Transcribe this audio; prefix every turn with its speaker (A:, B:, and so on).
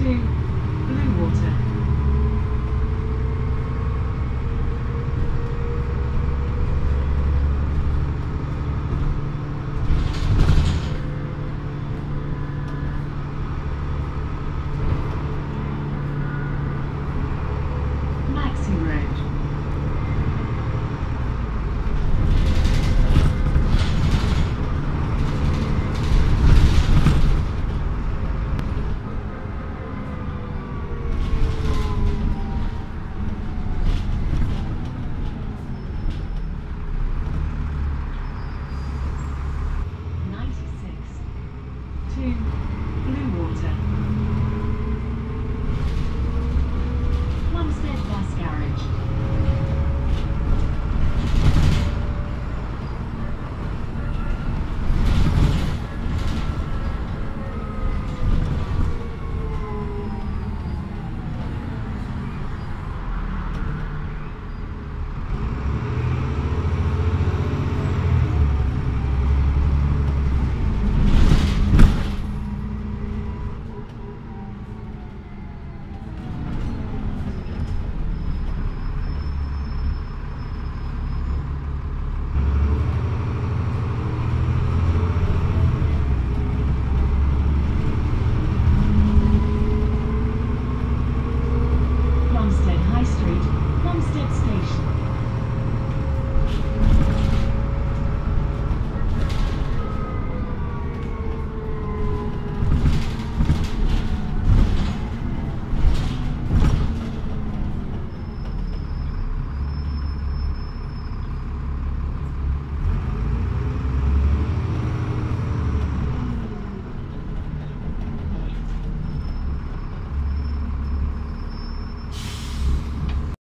A: watching.